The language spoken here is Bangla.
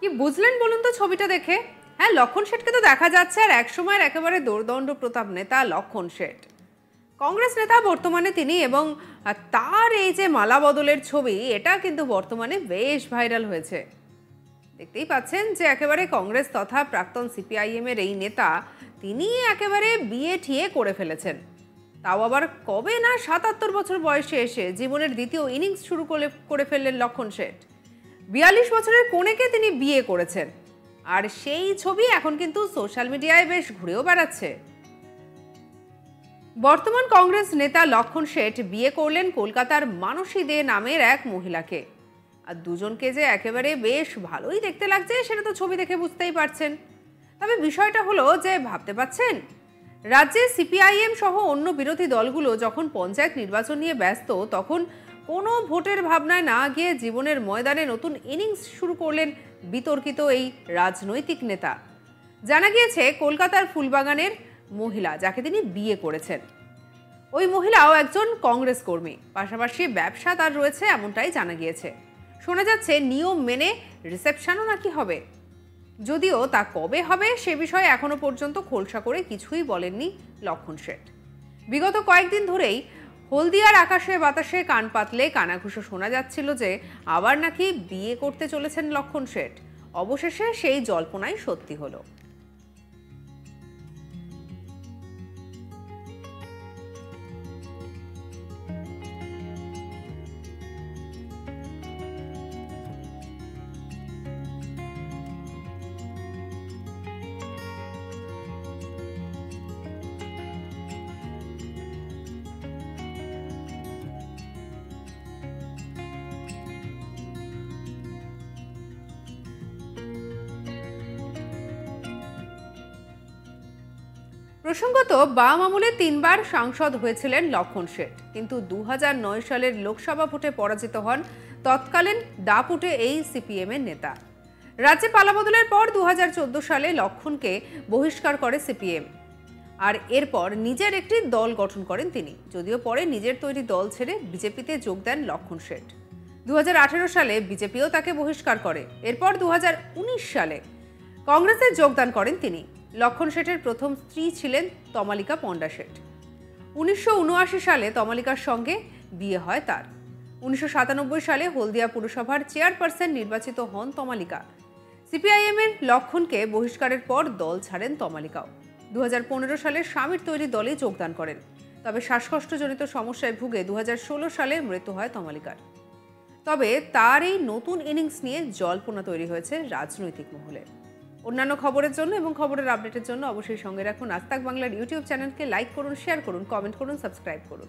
কি বুঝলেন বলুন তো ছবিটা দেখে? হ্যাঁ লক্ষণ শেঠকে তো দেখা যাচ্ছে আর এক সময়ের একেবারে দোর্দণ্ড প্রতাপ নেতা লক্ষণ শেঠ। কংগ্রেস নেতা বর্তমানে তিনি এবং তার এই যে মালা বদলের ছবি, এটা কিন্তু বর্তমানে বেশ ভাইরাল হয়েছে। দেখতেই পাচ্ছেন যে একেবারে কংগ্রেস তথা প্রাক্তন সিপিআইএম এর এই নেতা তিনি একেবারে বিয়ে ঠিয়ে করে ফেলেছেন। তাও আবার কবে না সাতাত্তর বছর বয়সে এসে জীবনের দ্বিতীয় ইনিংস শুরু করে করে ফেললেন লক্ষণ শেঠ। বিয়াল্লিশ বছরের কনেকে তিনি বিয়ে করেছেন। আর সেই ছবি এখন কিন্তু সোশ্যাল মিডিয়ায় বেশ ঘুরেও বেড়াচ্ছে। বর্তমান কংগ্রেস নেতা লক্ষণ শেঠ বিয়ে করলেন কলকাতার মানসী দে নামের এক মহিলাকে। আর দুজনকে যে একেবারে বেশ ভালোই দেখতে লাগছে সেটা তো ছবি দেখে বুঝতেই পারছেন। তবে বিষয়টা হলো যে ভাবতে পাচ্ছেন, রাজ্যে সিপিআইএম সহ অন্য বিরোধী দলগুলো যখন পঞ্চায়েত নির্বাচন নিয়ে ব্যস্ত, তখন কোনো ভোটের ভাবনায় না গিয়ে জীবনের ময়দানে নতুন ইনিংস শুরু করলেন বিতর্কিত এই রাজনৈতিক নেতা। জানা গিয়েছে, কলকাতার ফুলবাগানের মহিলা যাকে তিনি বিয়ে করেছেন। ওই মহিলাও একজন কংগ্রেস কর্মী, পাশাপাশি ব্যবসা তার রয়েছে এমনটাই জানা গিয়েছে। শোনা যাচ্ছে নিয়ম মেনে রিসেপশনও নাকি হবে। যদিও তা কবে হবে সে বিষয়ে এখনও পর্যন্ত খোলসা করে কিছুই বলেননি লক্ষণ শেঠ। বিগত কয়েকদিন ধরেই হলদিয়ার আকাশে বাতাসে কান পাতলে কানাঘুষো শোনা যাচ্ছিল যে আবার নাকি বিয়ে করতে চলেছেন লক্ষণ শেঠ। অবশেষে সেই জল্পনাই সত্যি হলো। প্রসঙ্গত, বাম আমলে তিনবার সাংসদ হয়েছিলেন লক্ষণ শেঠ। কিন্তু দু হাজার নয় সালের লোকসভা ভোটে পরাজিত হন তৎকালীন দাপুটে এই সিপিএম এর নেতা। রাজ্যে পালাবদলের পর দু হাজার চৌদ্দ সালে লক্ষণকে বহিষ্কার করে সিপিএম। আর এরপর নিজের একটি দল গঠন করেন তিনি। যদিও পরে নিজের তৈরি দল ছেড়ে বিজেপিতে যোগ দেন লক্ষণ শেঠ। দু হাজার আঠারো সালে বিজেপিও তাকে বহিষ্কার করে। এরপর দু হাজার উনিশ সালে কংগ্রেসে যোগদান করেন তিনি। লক্ষণ শেঠের প্রথম স্ত্রী ছিলেন তমালিকা পণ্ডা শেঠ। উনিশশো উনআশি সালে তমালিকার সঙ্গে বিয়ে হয় তার। উনিশশো সাতানব্বই সালে হলদিয়া পুরসভার চেয়ারপারসন নির্বাচিত হন তমালিকা। সিপিআইএম এর লক্ষণকে বহিষ্কারের পর দল ছাড়েন তমালিকাও। দু হাজার পনেরো সালে স্বামীর তৈরি দলে যোগদান করেন। তবে শ্বাসকষ্টজনিত সমস্যায় ভুগে দু হাজার ষোলো সালে মৃত্যু হয় তমালিকার। তবে তার এই নতুন ইনিংস নিয়ে জল্পনা তৈরি হয়েছে রাজনৈতিক মহলে। অন্যান্য খবরের জন্য এবং খবরের আপডেটের জন্য অবশ্যই সঙ্গে রাখুন। আস্তাক বাংলার ইউটিউব চ্যানেলকে লাইক করুন, শেয়ার করুন, কমেন্ট করুন, সাবস্ক্রাইব করুন।